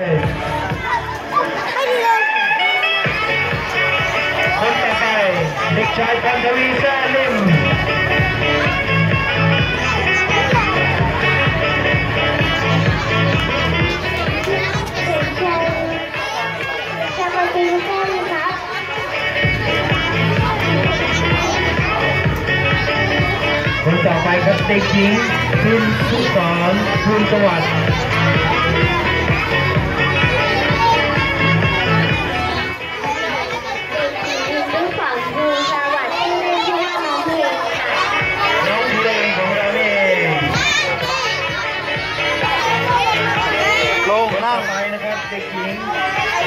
คนต่อไปเด็กชายพันธวีแซ่ลิมจะมาตีแค่นี้ครับคนต่อไปครับเด็กหญิงคุณสุสอนคุณสวัสดิ์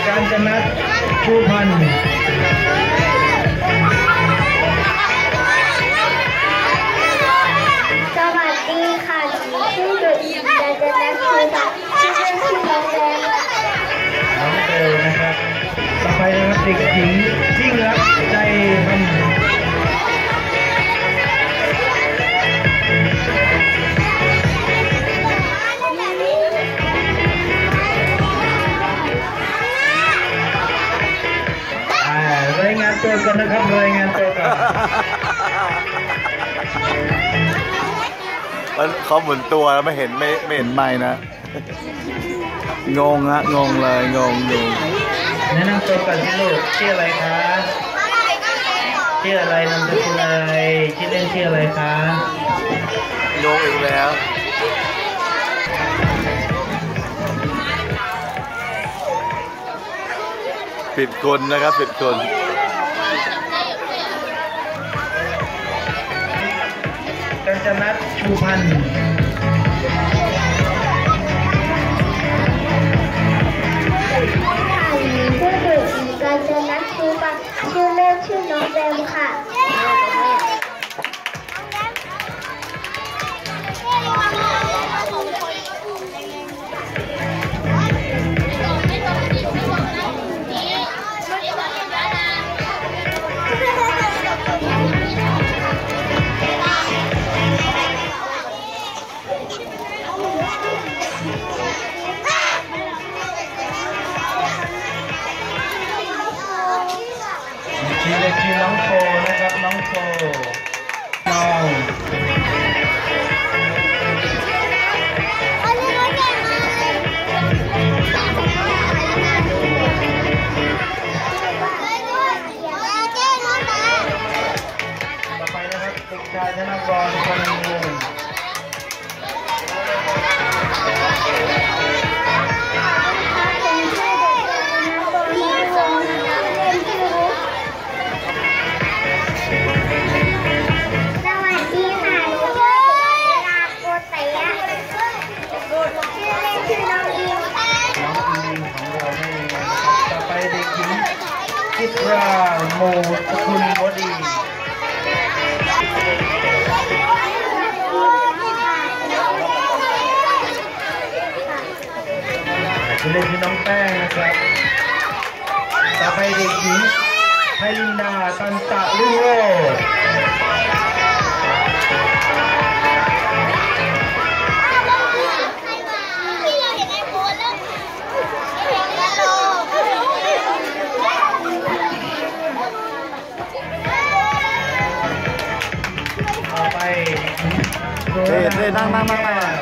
กาญจนัทชูพันธ์สวัสดีค่ะชื่อเด็กหญิงกาญจนัทคือค่ะชื่อเล่นชื่อน้องแดงน้องเบลนะครับ ต่อไปนะครับเด็กหญิง ตัวกันนะครับ รายงานตัวกันมันเขาหมุนตัวแล้วไม่เห็นไม่ไม่เห็นไม่นะ งงฮะงงเลยงงงงแนะนำตัวกันที่ลูกชื่ออะไรคะชื่ออะไรนามสกุลอะไรชื่อเล่นชื่ออะไรคะงงอีกแล้วผิดคนนะครับผิดคน กัญจนัทชูพันธ์ชื่อเด็กหญิงกาญจนัทคือค่ะชื่อเล่นชื่อน้องแบมค่ะ 大家现在都。 เล่นชื่อน้องแป้งนะครับ ต่อไปเด็กหญิงไพลินดาตันตะลุโรจน์ต่อไปเท่เท่นั่งนั่งนั่ง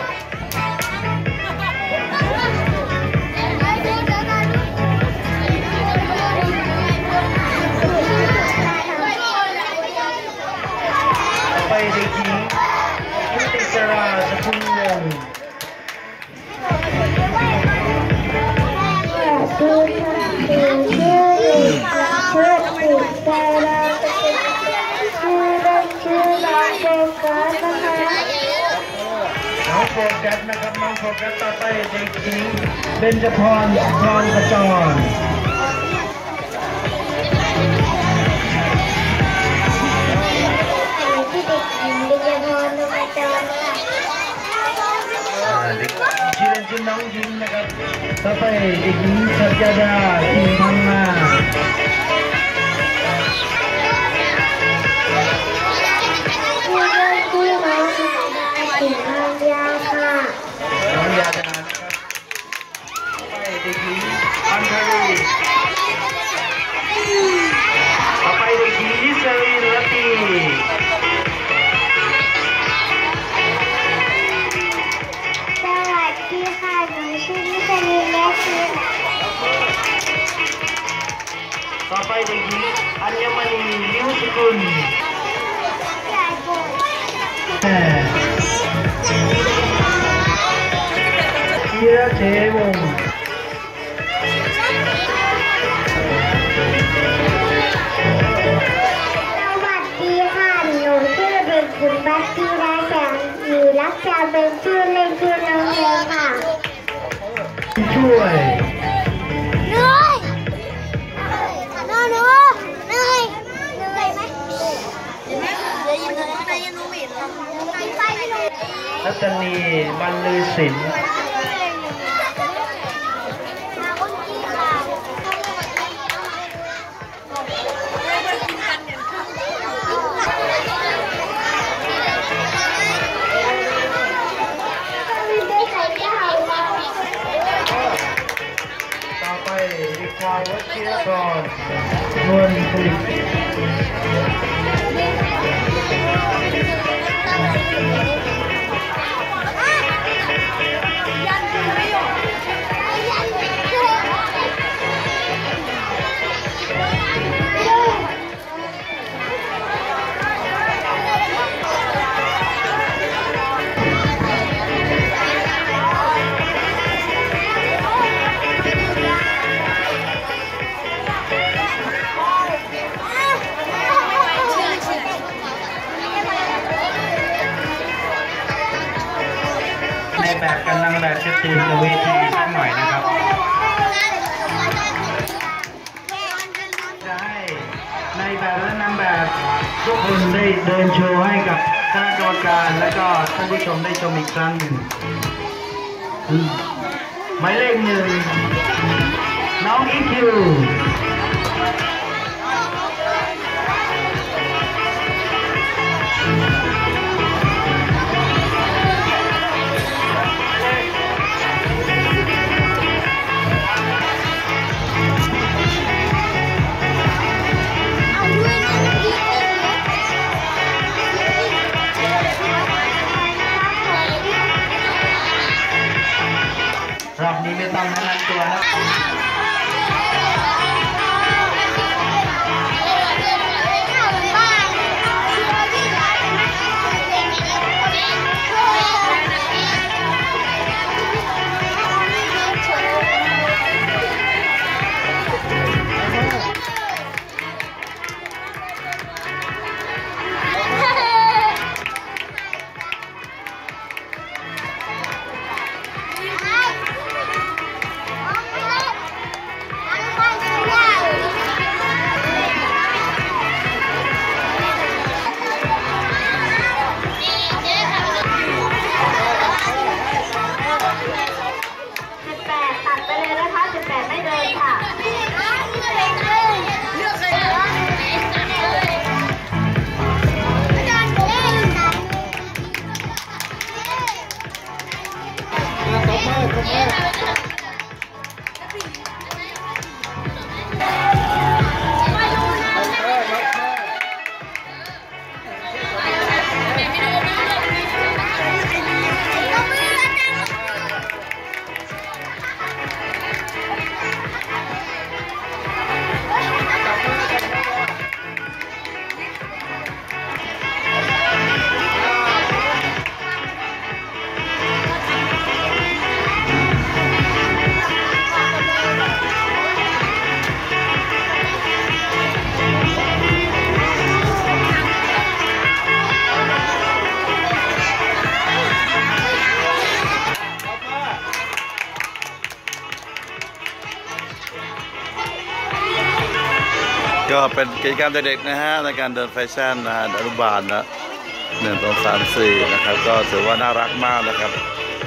กัสนะคะน้องโฟกัสนะครับน้องโฟกัสต่อไปเด็กหญิงเบญจพรพรกระจรอันนี้ที่เด็กหญิงกรนมาจรชื่อเล่นชื่อน้องยิ้มนะครับต่อไปเด็กหญิงสัจจดาสิงห์พัง ต่อไปเด็กหญิงอัญมณีลิ้วสกุลยายบุญแม่ธีระเทวงศ์สวัสดีค่ะหนูชื่อเด็กหญิงบัตตีราแสงหนูรักจะเป็นชื่อเล่นชื่อน้องเรียนค่ะช่วย รัตนีบรรลือศิลป์ต่อไปเด็กชายวชิรกรนวลผลิต ใน แบบกันนางแบบจะตื่นกับเวทีสักหน่อยนะครับจะให้ในแบบและนางแบบทุกคนได้เดินโชว์ให้กับคณะกรรมการและก็ท่านผู้ชมได้ชมอีกครั้งหนึ่งหมายเลขหนึ่งน้องอีคิว รอบ เป็นกิจกรรมเด็กๆนะฮะในการเดินแฟชั่นนะฮะอนุบาลนะหนึ่งสองสามสี่นะครับ ก็ถือว่าน่ารักมากนะครับ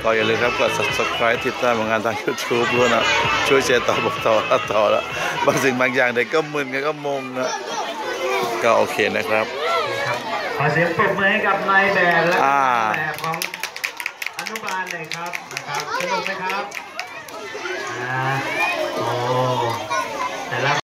ก็อย่าลืมครับกด subscribe ติดตามผลงานทาง YouTube ด้วยนะ ช่วยแชร์ต่อบอกต่อแล้วต่อแล้วบางสิ่งบางอย่างเด็กก็มึนกันก็มงนะก็โอเคนะครับขอเสียงปรบมือให้กับนายแบบและอ่านายแบบของอนุบาลหน่อยครับนะครับสนุกไหมครับอ่า